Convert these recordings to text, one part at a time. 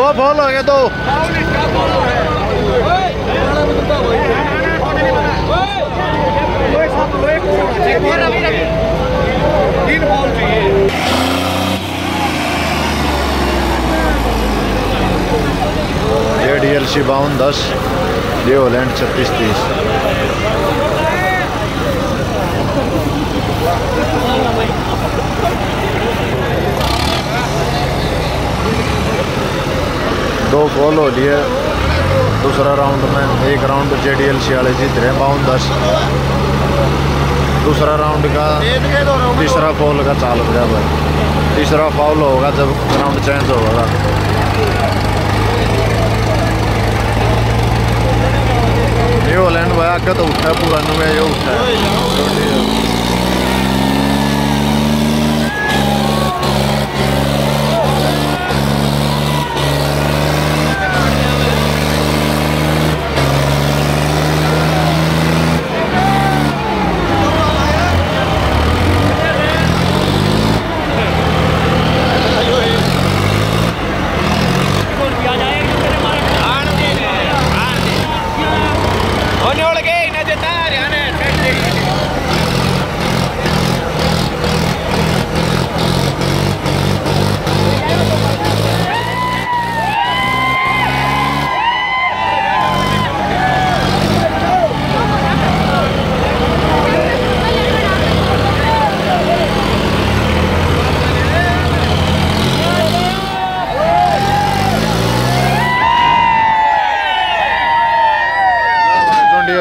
دو بول ہو گئے، دو۔ یہ ڈی ایل سی باون دس یہ ہولینڈ چھتیس تیس۔ دو گول ہو لیے دوسرا راؤنڈ میں ایک round J D L C جیت رہے ہیں باون دس دوسرا راؤنڈ کا تیسرا فول کا چال ہو گیا بھائی تیسرا فاؤل ہوگا جب راؤنڈ چینج ہوگا یہ ہولینڈ بھائی آگے تو اٹھا ہے پورا میں یہ اٹھا ہے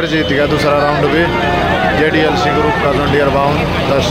جیت گیا دوسرا راؤنڈ بھی J D L C group کا جونڈیئر باؤنڈ دس